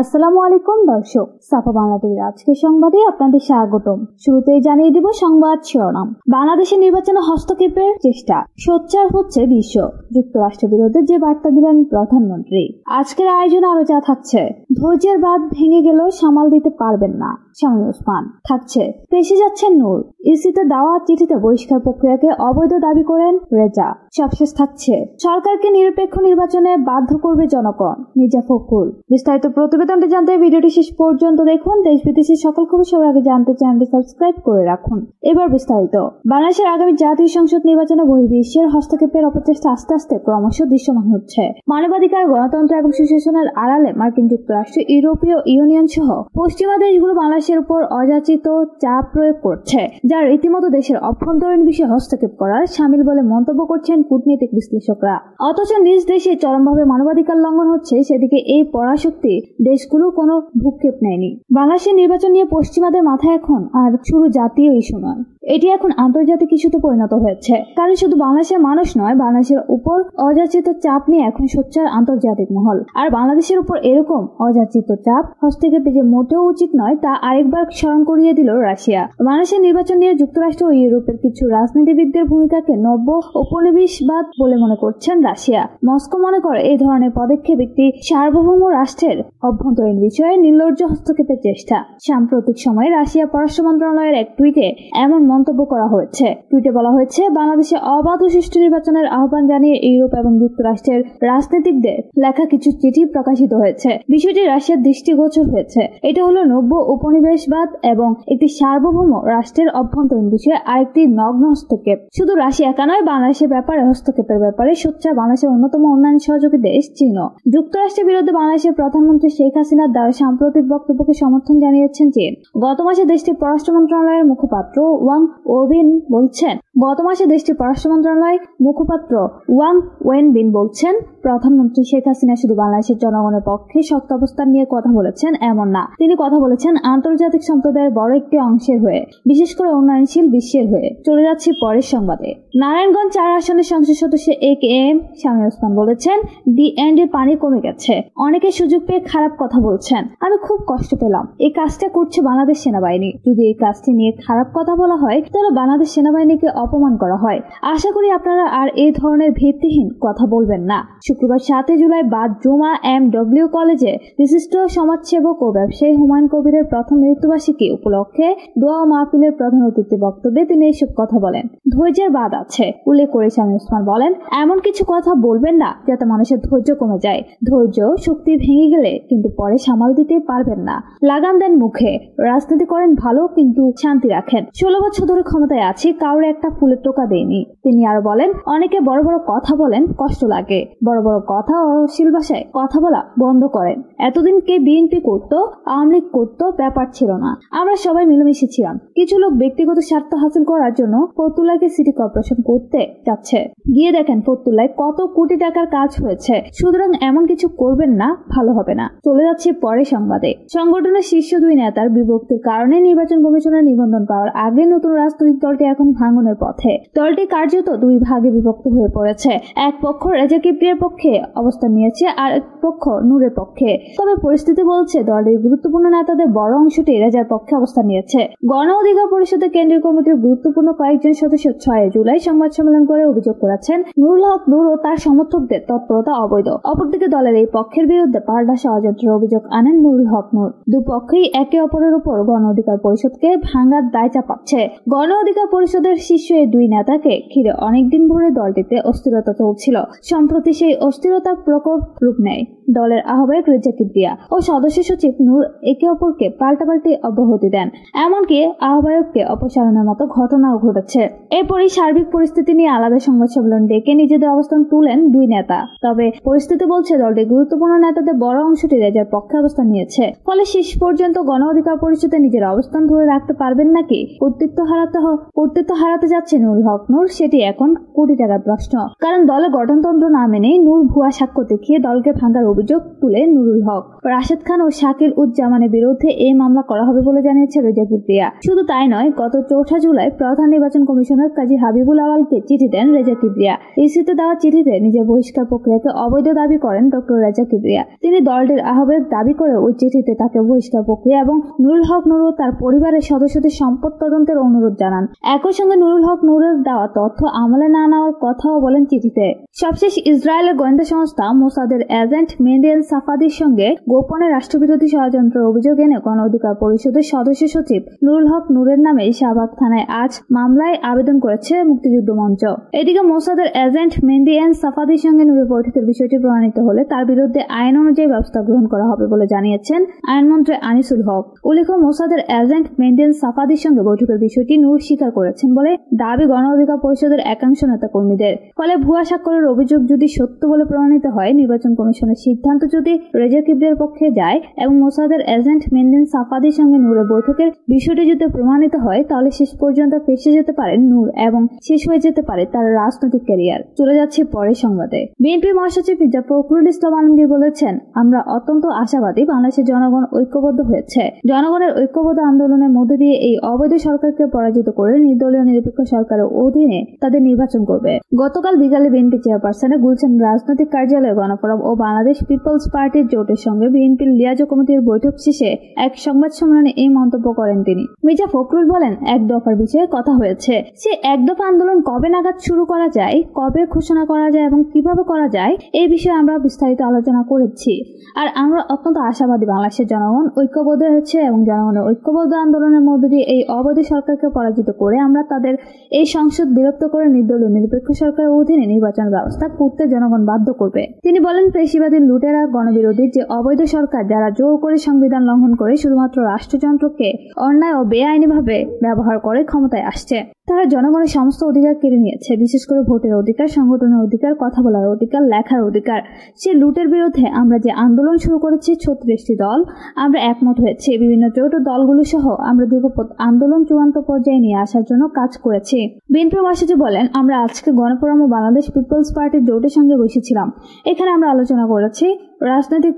আসসালামু আলাইকুম দর্শক, সাফা বাংলা টিভির আজকের সংবাদে আপনাদের স্বাগতম। শুরুতেই জানিয়ে দিব সংবাদ শিরোনাম। বাংলাদেশের নির্বাচনে হস্তক্ষেপের চেষ্টা, সোচ্চার হচ্ছে বিশ্ব। যুক্তরাষ্ট্র বিরুদ্ধে যে বার্তা দিলেন প্রধানমন্ত্রী। আজকের আয়োজনে আরও যা থাকছে, ধৈর্যের বাদ ভেঙে গেলেও সামাল দিতে পারবেন না। শামীম ওসমান, থাকছে, পেশে যাচ্ছেন নূর। ইসিতে দেওয়া চিঠিতে বহিষ্কার প্রক্রিয়াকে অবৈধ দাবি করেন রেজা। সবশেষ থাকছে, সরকারকে নিরপেক্ষ নির্বাচনে বাধ্য করবে জনগণ। মির্জা ফখরুল, বিস্তারিত প্রতিবেদনটি জানতে ভিডিওটি শেষ পর্যন্ত দেখুন। দেশ বিদেশের সকল খবর সবার আগে জানতে চ্যানেলটি সাবস্ক্রাইব করে রাখুন। এবার বিস্তারিত। বাংলাদেশের আগামী জাতীয় সংসদ নির্বাচনে বহির্বিশ্বের হস্তক্ষেপের অপচেষ্টা আস্তে আস্তে ক্রমশ দৃশ্যমান হচ্ছে। মানবাধিকার, গণতন্ত্র এবং সুশাসনের আড়ালে মার্কিন যুক্তরাষ্ট্র, ইউরোপীয় ইউনিয়ন সহ পশ্চিমা দেশগুলো বাংলাদেশের উপর অযাচিত চাপ প্রয়োগ করছে, যা রীতিমতো দেশের অভ্যন্তরীণ বিষয়ে হস্তক্ষেপ করার সামিল বলে মন্তব্য করছেন কূটনৈতিক বিশ্লেষকরা। অথচ নিজ দেশে চরমভাবে মানবাধিকার লঙ্ঘন হচ্ছে, সেদিকে এই পরাশক্তি দেশগুলো কোনো ভূক্ষেপ নেয়নি। বাংলাদেশের নির্বাচন নিয়ে পশ্চিমাদের মাথা এখন আর শুরু জাতীয় ইস্যু নয়। এটি এখন আন্তর্জাতিক ইস্যুতে পরিণত হয়েছে। কারণ শুধু বাংলাদেশের মানুষ নয়, বাংলাদেশের উপর অযাচিত চাপ নিয়ে এখন সোচ্চার আন্তর্জাতিক মহল। আর বাংলাদেশের উপর এরকম অযাচিত চাপ হস্তক্ষেপে যে মোটেও উচিত নয়, তা আরেকবার স্মরণ করিয়ে দিল রাশিয়া। বাংলাদেশের নির্বাচন নিয়ে যুক্তরাষ্ট্র ও ইউরোপের কিছু রাজনীতিবিদদের ভূমিকাকে নব্য উপনিবেশবাদ বলে মনে করছেন রাশিয়া। মস্কো মনে করে এই ধরনের পদক্ষেপ একটি সার্বভৌম রাষ্ট্রের অভ্যন্তরীণ বিষয়ে নির্লজ্জ হস্তক্ষেপের চেষ্টা। সাম্প্রতিক সময়ে রাশিয়া পররাষ্ট্র মন্ত্রণালয়ের এক টুইটে এমন মন্তব্য করা হয়েছে। টুইটে বলা হয়েছে, বাংলাদেশে অবাধ ও সুষ্ঠু নির্বাচনের আহ্বান জানিয়ে ইউরোপ এবং যুক্তরাষ্ট্রের রাজনীতিকদের লেখা কিছু চিঠি প্রকাশিত হয়েছে। বিষয়টি রাশিয়ার দৃষ্টিগোচর হয়েছে। এটা হলো নব্য উপনিবেশবাদ এবং একটি সার্বভৌম রাষ্ট্রের অভ্যন্তরীণ বিষয়ে, আরেকটি নগ্ন হস্তক্ষেপ। শুধু রাশিয়া একা নয়, বাংলাদেশের ব্যাপারে, হস্তক্ষেপের ব্যাপারে সোচ্চার বাংলাদেশের অন্যতম উন্নয়ন সহযোগী দেশ চীন যুক্তরাষ্ট্রের বিরুদ্ধে বাংলাদেশের প্রধানমন্ত্রী শেখ হাসিনার দেওয়া সাম্প্রতিক বক্তব্যকে সমর্থন জানিয়েছেন চীন। গত মাসে দেশটির পররাষ্ট্র মন্ত্রণালয়ের মুখপাত্র ওয়াং ওবিন বলছেন, গত মাসে দেশটির পররাষ্ট্র মন্ত্রণালয় মুখপাত্র ওয়াং ওয়েনবিন বলছেন, প্রধানমন্ত্রী শেখ হাসিনা শুধু বাংলাদেশের জনগণের পক্ষে শক্ত অবস্থান নিয়ে কথা বলেছেন এমন না। তিনি কথা বলেছেন আন্তর্জাতিক সম্প্রদায়ের বড় একটি অংশের হয়ে, বিশেষ করে উন্নয়নশীল বিশ্বের হয়ে। চলে যাচ্ছে পরের সংবাদে। নারায়ণগঞ্জ চার আসনের সংসদ সদস্য A K M Shami Osman বলেছেন, দি এন্ড এর পানি কমে গেছে। অনেকে সুযোগ পেয়ে খারাপ কথা বলছেন। আমি খুব কষ্ট পেলাম। এই কাজটা করছে বাংলাদেশ সেনাবাহিনী। যদি এই কাজটি নিয়ে খারাপ কথা বলা হয় তাহলে বাংলাদেশ সেনাবাহিনীকে অপমান করা হয়। আশা করি আপনারা আর এই ধরনের ভিত্তিহীন কথা বলবেন না। শুক্রবার সাতই জুলাই বাদ জুমা এম ডব্লিউ কলেজে বিশিষ্ট সমাজসেবক ও ব্যবসায়ী হুমায়ুন কবিরের প্রথম মৃত্যুবার্ষিকী উপলক্ষে দোয়া মাহফিলের প্রধান অতিথি বক্তব্যে তিনি এইসব কথা বলেন। ধৈর্যের বাদ আছে, উল্লেখ করে স্বামী ওসমান বলেন, এমন কিছু কথা বলবেন না যাতে মানুষের ধৈর্য কমে যায়। ধৈর্য, শক্তি ভেঙে গেলে কিন্তু পরে সামাল দিতে পারবেন না। লাগান দেন মুখে, রাজনীতি করেন ভালো কিন্তু শান্তি রাখেন। ষোলো বছর ধরে ক্ষমতায় আছি কাউরে একটা ফুলের টোকা দেয়নি তিনি আরও বলেন, অনেকে বড় বড় কথা বলেন, কষ্ট লাগে। বড় বড় কথা ও অশ্লীল ভাষায় কথা বলা বন্ধ করেন। এতদিন কে বিএনপি করত, আওয়ামী লীগ করত, ব্যাপার ছিল না। আমরা সবাই মিলেমিশে ছিলাম। কিছু লোক ব্যক্তিগত স্বার্থ হাসিল করার জন্য ফতুল্লাকে সিটি কর্পোরেশন করতে যাচ্ছে। গিয়ে দেখেন ফতুল্লায় কত কোটি টাকার কাজ হয়েছে। সুতরাং এমন কিছু করবেন না, ভালো হবে না। চলে যাচ্ছে পরে সংবাদে। সংগঠনের শীর্ষ দুই নেতার বিভক্তির কারণে নির্বাচন কমিশনের নিবন্ধন পাওয়ার আগে নতুন রাজনৈতিক দলটি এখন ভাঙনের পথে। দলটি কার্যত দুই ভাগে বিভক্ত হয়ে পড়েছে। এক পক্ষ রেজা কিপ্রিয়ার পক্ষে অবস্থান নিয়েছে আর এক পক্ষ নূরের পক্ষে। তবে পরিস্থিতি বলছে, দলের গুরুত্বপূর্ণ নেতাদের বড় অংশটি রেজার পক্ষে অবস্থান নিয়েছে। গণ অধিকার পরিষদের কেন্দ্রীয় কমিটির গুরুত্বপূর্ণ কয়েকজন সদস্য ছয় জুলাই সংবাদ সম্মেলন করে অভিযোগ করেছেন, নুরুল হক নূর ও তার সমর্থকদের তৎপরতা অবৈধ। অপরদিকে দলের এই পক্ষের বিরুদ্ধে পাল্টা ষড়যন্ত্রের অভিযোগ আনেন নুরুল হক নূর। দুপক্ষেই একে অপরের উপর গণ অধিকার পরিষদকে ভাঙার দায় চাপাচ্ছে। গণ অধিকার পরিষদের শীর্ষ এই দুই নেতাকে ঘিরে অনেকদিন ধরে দলটিতে অস্থিরতা চলছিল। সম্প্রতি সেই অস্থিরতার প্রকোপ রূপ নেয় দলের আহ্বায়ক রেজা কিবরিয়া ও সদস্য সচিব নূর একে অপরকে পাল্টাপাল্টি অব্যাহতি দেন। এমনকি আহ্বায়ককে অপসারণের মতো ঘটনাও ঘটেছে। এরপরই সার্বিক পরিস্থিতি নিয়ে আলাদা সংবাদ সম্মেলন ডেকে নিজেদের অবস্থান তুলেন দুই নেতা। তবে পরিস্থিতি বলছে, দলটির গুরুত্বপূর্ণ নেতাদের বড় অংশটি রেজার পক্ষে অবস্থান নিয়েছে। ফলে শেষ পর্যন্ত গণ অধিকার পরিষদে নিজের অবস্থান ধরে রাখতে পারবেন নাকি? কর্তৃত্ব হারাতে কর্তৃত্ব হারাতে যাচ্ছে যাচ্ছে নুরুল হক। নূর সেটি এখন কোটি টাকার প্রশ্ন। কারণ দলে গঠনতন্ত্র না মেনে নূর ভুয়া সাক্ষ্য দেখিয়ে দলকে ভাঙার অভিযোগ তুলে নুরুল হক। রাশেদ খান ও শাকিল উজ্জামানের বিরুদ্ধে এই মামলা করা হবে বলে জানিয়েছে রেজা কিবরিয়া। শুধু তাই নয়, গত চৌঠা জুলাই প্রধান নির্বাচন কমিশনার কাজী হাবিবুল আওয়ালকে চিঠি দেন রেজা কিবরিয়া। ইসিতে দেওয়া চিঠিতে নিজের বহিষ্কার প্রক্রিয়াকে অবৈধ দাবি করেন ডক্টর রেজা কিবরিয়া। তিনি দলটির আহ্বায়ক দাবি করে ওই চিঠিতে তাকে বহিষ্কার প্রক্রিয়া এবং নুরুল হক নুরু তার পরিবারের সদস্যদের সম্পদ তদন্তের অনুরোধ জানান। একই সঙ্গে নুরুল হক নুরের দেওয়া তথ্য আমলে না নেওয়ার কথাও বলেন চিঠিতে। সবশেষ ইসরায়েলের গোয়েন্দা সংস্থা মোসাদের এজেন্ট মেন্ডেল সাফাদির সঙ্গে গোপনে রাষ্ট্রবিরোধী ষড়যন্ত্রের অভিযোগ এনে গণ অধিকার পরিষদের সদস্য সচিব নুরুল হক নুরের নামে শাহবাগ থানায় আজ মামলায় আবেদন করেছে মুক্তিযুদ্ধ মঞ্চ। এদিকে মোসাদের এজেন্ট মেন্ডি এন সাফাদির সঙ্গে নুরের বৈঠকের বিষয়টি প্রমাণিত হলে তার বিরুদ্ধে আইন অনুযায়ী ব্যবস্থা গ্রহণ করা হবে বলে জানিয়েছেন আইনমন্ত্রী আনিসুল হক। উল্লেখ্য, মোসাদের এজেন্ট মেন্ডেন সাফাদির সঙ্গে বৈঠকের বিষয়টি নূর স্বীকার করেছেন বলে দাবি গণ অধিকার পরিষদের একাংশ নেতা কর্মীদের ফলে ভুয়া স্বাক্ষরের অভিযোগ যদি সত্য বলে প্রমাণিত হয়, নির্বাচন কমিশনের সিদ্ধান্ত যদি রেজা কিবদের পক্ষে যায় এবং মোসাদের এজেন্ট মেন্ডেন সাফাদির সঙ্গে নূরের বৈঠকের বিষয়টি যদি প্রমাণিত হয়, তাহলে শেষ পর্যন্ত ফেসে যেতে পারে নূর এবং শেষ হয়ে যেতে পারে তার রাজনৈতিক ক্যারিয়ার। চলে যাচ্ছে পরের সংবাদে। বিএনপি মহাসচিব মির্জা ফখরুল ইসলাম আলমগীর বলেছেন, আমরা অত্যন্ত আশাবাদী বাংলাদেশের জনগণ ঐক্যবদ্ধ হয়েছে। জনগণের ঐক্যবদ্ধ আন্দোলনের মধ্যে দিয়ে এই অবৈধ সরকারকে পরাজিত করে নির্দলীয় নিরপেক্ষ সরকারের অধীনে তাদের নির্বাচন করবে। গতকাল বিকালে বিএনপি চেয়ারপারসনে গুলছেন রাজনৈতিক কার্যালয়ে গণফোরাম ও বাংলাদেশ পিপলস পার্টির জোটের সঙ্গে বিএনপির লিয়াজ কমিটির বৈঠক শেষে এক সংবাদ সম্মেলনে এই মন্তব্য করেন তিনি। মির্জা ফখরুল বলেন, এক দফার বিষয়ে কথা হয়েছে সে এক দফা আন্দোলন কবে নাগাদ শুরু করা যায়, কবে ঘোষণা করা যায় এবং কীভাবে করা যায় এই বিষয়ে আমরা বিস্তারিত আলোচনা করেছি। আর আমরা অত্যন্ত আশাবাদী বাংলাদেশের জনগণ ঐক্যবদ্ধ হয়েছে এবং জনগণের ঐক্যবদ্ধ আন্দোলনের মধ্য দিয়ে এই অবৈধ সরকারকে পরাজিত করে আমরা তাদের এই সংসদ বিরক্ত করে নির্দলীয় নিরপেক্ষ সরকারের অধীনে নির্বাচন ব্যবস্থা করতে জনগণ বাধ্য করবে। তিনি বলেন পেশিবাদী লুটেরা, গণবিরোধী যে অবৈধ সরকার যারা জোর করে সংবিধান লঙ্ঘন করে শুধুমাত্র রাষ্ট্রযন্ত্রকে অন্যায় ও বেআইনিভাবে ব্যবহার করে ক্ষমতায় আসছে। তারা জনগণের সমস্ত অধিকার কেড়ে নিয়েছে, বিশেষ করে ভোটের অধিকার, সংগঠনের অধিকার, কথা বলার অধিকার, লেখার অধিকার। সে লুটের বিরুদ্ধে আমরা যে আন্দোলন শুরু করেছি, ছত্রিশটি দল, আমরা একমত হয়েছি। বিভিন্ন যৌথ দলগুলো সহ আমরা যুগপথ আন্দোলন চূড়ান্ত পর্যায়ে নিয়ে আসার জন্য কাজ করেছি। বিএনপি মহাসচিব বলেন, আমরা আজকে গণফোরাম ও বাংলাদেশ পিপলস পার্টির জোটের সঙ্গে বসেছিলাম। এখানে আমরা আলোচনা করেছি রাজনৈতিক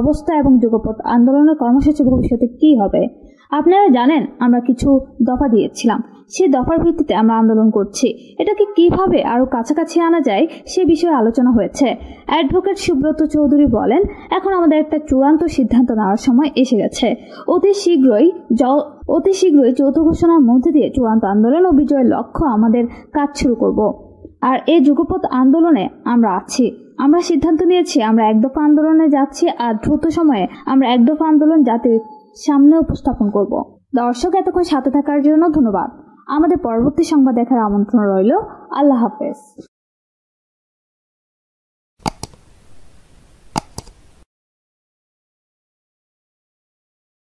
অবস্থা এবং যুগপথ আন্দোলনের কর্মসূচি ভবিষ্যতে কি হবে। আপনারা জানেন, আমরা কিছু দফা দিয়েছিলাম। সে দফার ভিত্তিতে আমরা আন্দোলন করছি। এটাকে কীভাবে আরও কাছাকাছি আনা যায়, সে বিষয়ে আলোচনা হয়েছে। অ্যাডভোকেট সুব্রত চৌধুরী বলেন, এখন আমাদের একটা চূড়ান্ত সিদ্ধান্ত নেওয়ার সময় এসে গেছে। অতি শীঘ্রই অতি শীঘ্রই চৌথ ঘোষণার মধ্যে দিয়ে চূড়ান্ত আন্দোলন ও বিজয়ের লক্ষ্য আমাদের কাজ শুরু করব। আর এই যুগপথ আন্দোলনে আমরা আছি। আমরা সিদ্ধান্ত নিয়েছি, আমরা এক দফা আন্দোলনে যাচ্ছি, আর দ্রুত সময়ে আমরা এক দফা আন্দোলন জাতির সামনে উপস্থাপন করব। দর্শক, এতক্ষণ সাথে থাকার জন্য ধন্যবাদ। আমাদের পরবর্তী সংবাদ দেখার আমন্ত্রণ রইল। আল্লাহ হাফেজ।